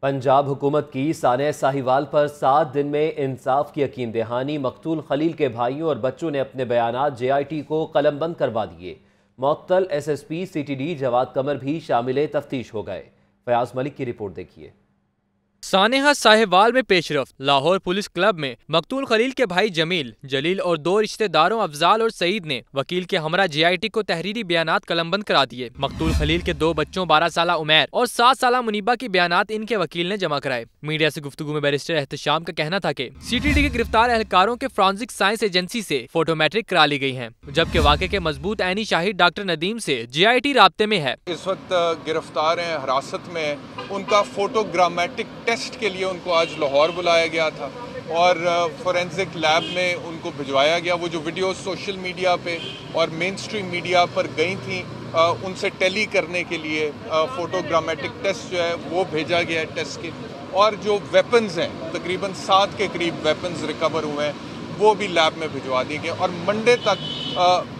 پنجاب حکومت کی سانح ساہیوال پر سات دن میں انصاف کی یقین دہانی، مقتول خلیل کے بھائیوں اور بچوں نے اپنے بیانات جے آئی ٹی کو قلم بند کروا دیے۔ معطل، S S P, C T D, Jawad Qamar بھی شامل تفتیش ہو گئے۔ فیاض ملک کی رپورٹ دیکھیے۔ سانحہ ساہیوال میں پیش رفت، لاہور پولیس کلب میں مقتول خلیل کے بھائی جمیل، جلیل اور دو رشتہ داروں افضال اور سعید نے وکیل کے ہمراہ جے آئی ٹی کو تحریری بیانات قلم بند کرا دیے۔ مقتول خلیل کے دو بچوں، بارہ سالہ عمیر اور سات سالہ منیبہ کی بیانات ان کے وکیل نے جمع کرائے۔ میڈیا سے گفتگو میں بیرسٹر احتشام کا کہنا تھا کہ سی ٹی ڈی کے گرفتار اہلکاروں کے فرانزک سائنس ایجنسی سے فوٹو میٹرک کرا لی گئی ہیں، جبکہ واقعے کے مضبوط عینی شاہد ڈاکٹر ندیم سے جے آئی ٹی رابطے میں ہے۔ اس وقت گرفتار ہیں حراست میں، ان کا فوٹو گرامیٹک ٹیسٹ کے لیے ان کو آج لاہور بلایا گیا تھا اور فورینزک لیب میں ان کو بھجوایا گیا۔ وہ جو ویڈیو سوشل میڈیا پہ اور مین سٹریم میڈیا پر گئی تھیں ان سے ٹیلی کرنے کے لیے فوٹو گرامیٹک ٹیسٹ جو ہے وہ بھیجا گیا ہے ٹیسٹ کے۔ اور جو ویپنز ہیں، تقریباً سات کے قریب ویپنز ریکور ہوئے ہیں، وہ بھی لیب میں بھجوا دیے گئے۔ اور منڈے تک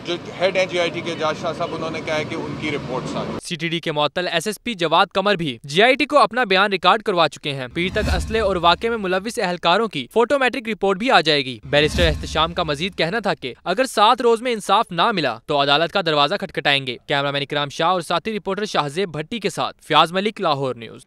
جو ہیڈ ہیں جی آئی ٹی کے جاج شاہ صاحب، انہوں نے کہا ہے کہ ان کی رپورٹس آ سی ٹی ڈی کے معطل ایس ایس پی جواد کمر بھی جی آئی ٹی کو اپنا بیان ریکارڈ کروا چکے ہیں۔ پیر تک اسلحے اور واقعے میں ملوث اہلکاروں کی فوٹو میٹرک رپورٹ بھی آ جائے گی۔ بیرسٹر احتشام کا مزید کہنا تھا کہ اگر سات روز میں انصاف نہ ملا تو عدالت کا دروازہ کھٹکھٹائیں گے۔ کیمرہ مین اکرام شاہ اور ساتھی رپورٹر شاہزیب بھٹی کے ساتھ۔ فیاض ملک، لاہور نیوز۔